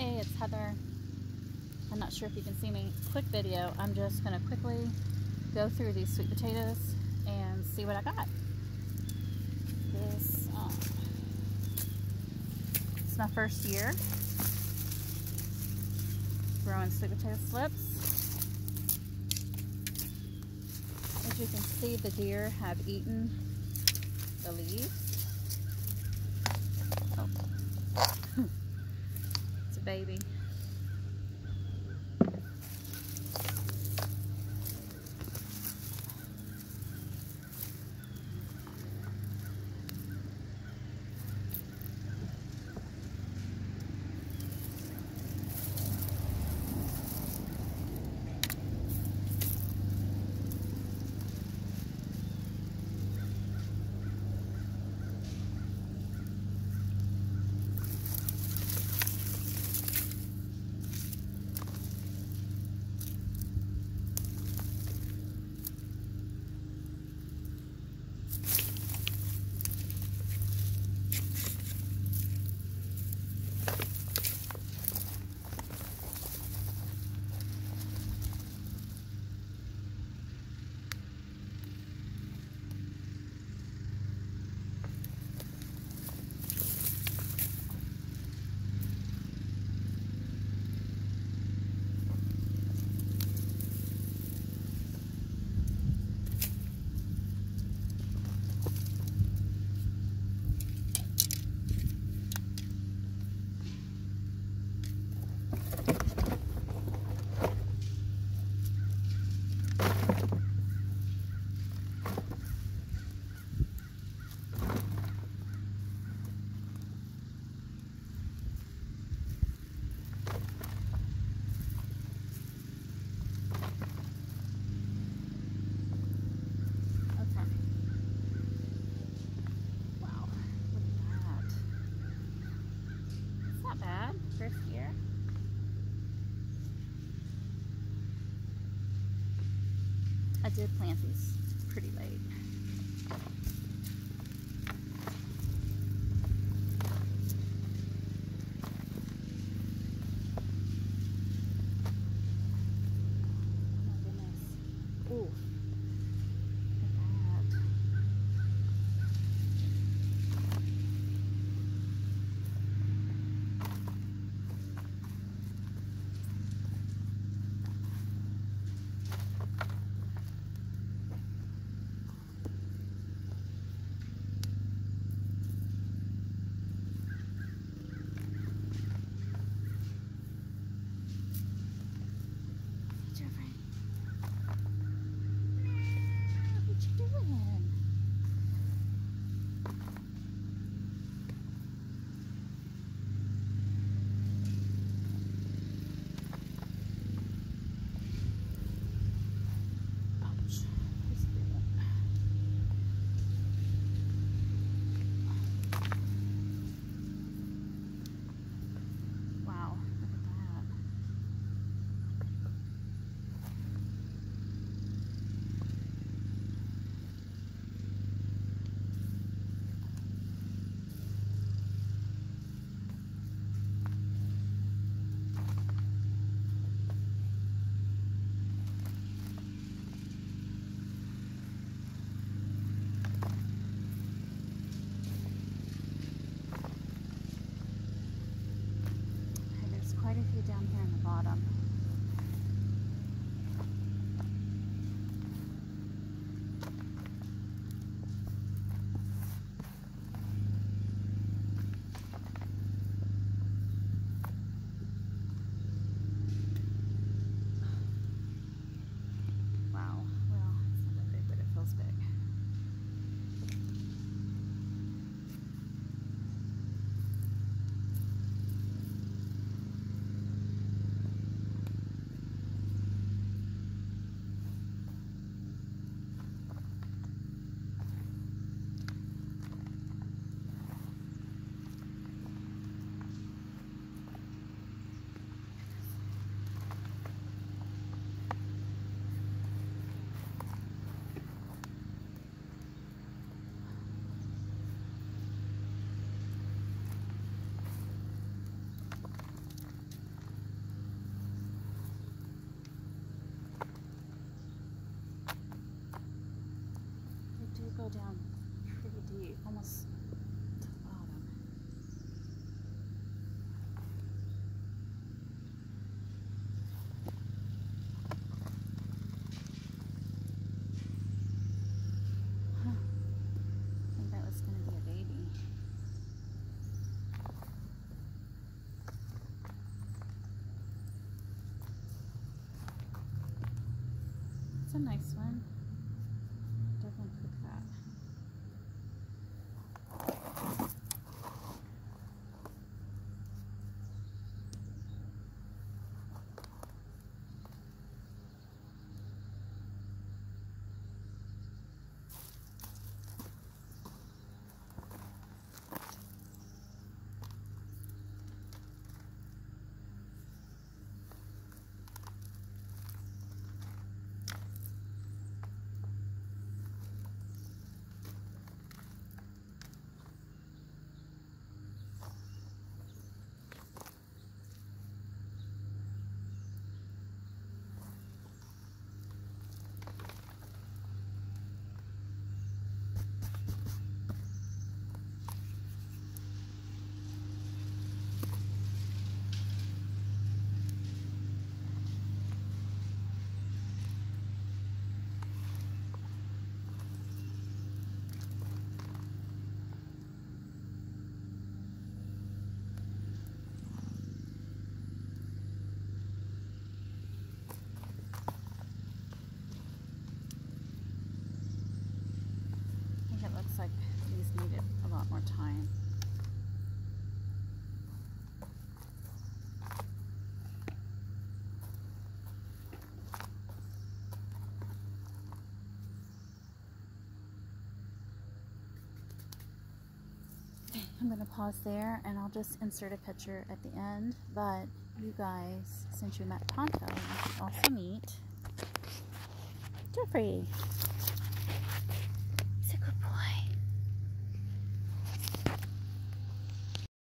Hey, it's Heather. I'm not sure if you can see me. Quick video. I'm just going to quickly go through these sweet potatoes and see what I got. This, um, it's my first year growing sweet potato slips. As you can see, the deer have eaten the leaves. Oh. it's a baby. Okay. Wow, look at that. It's bad. First year. I did plant these pretty late. Oh goodness. Ooh. Look at that. Jeffrey. What you doing? Ouch. He's doing. Wow, look at that. Okay, there's quite a few down here in the bottom. down pretty deep, almost to the bottom. Huh. I think that was going to be a baby. It's a nice one. Definitely cook that. I think it looks like these needed a lot more time. I'm going to pause there and I'll just insert a picture at the end. But you guys, since you met Ponto, you also meet Jeffrey.